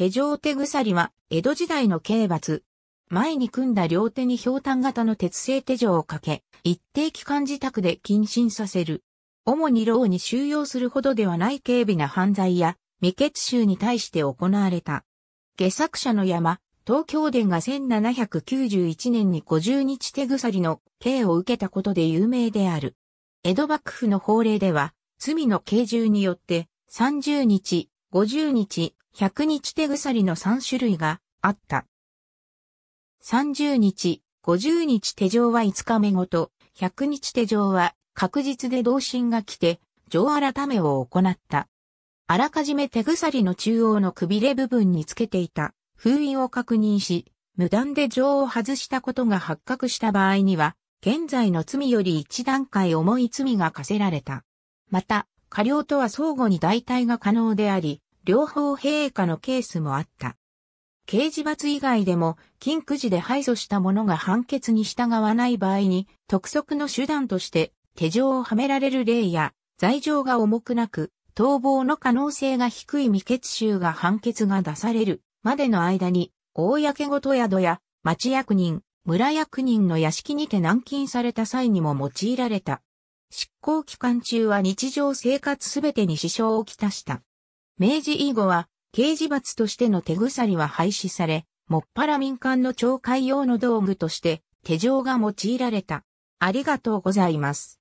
手錠手鎖は江戸時代の刑罰。前に組んだ両手に氷炭型の鉄製手錠をかけ、一定期間自宅で謹慎させる。主に牢に収容するほどではない軽微な犯罪や未決囚に対して行われた。下作者の山、東京伝が1791年に50日手鎖の刑を受けたことで有名である。江戸幕府の法令では、罪の刑重によって30日、50日、100日手鎖の3種類があった。30日、50日手錠は5日目ごと、100日手錠は確実で同心が来て、錠改めを行った。あらかじめ手鎖の中央のくびれ部分につけていた封印を確認し、無断で錠を外したことが発覚した場合には、現在の罪より一段階重い罪が課せられた。また、過料とは相互に代替が可能であり、両方陛下のケースもあった。刑事罰以外でも、禁句時で敗訴した者が判決に従わない場合に、督促の手段として手錠をはめられる例や、罪状が重くなく、逃亡の可能性が低い未決囚が判決が出されるまでの間に、公ごと宿や町役人、村役人の屋敷にて軟禁された際にも用いられた。執行期間中は日常生活すべてに支障をきたした。明治以後は、刑事罰としての手鎖は廃止され、もっぱら民間の懲戒用の道具として手錠が用いられた。ありがとうございます。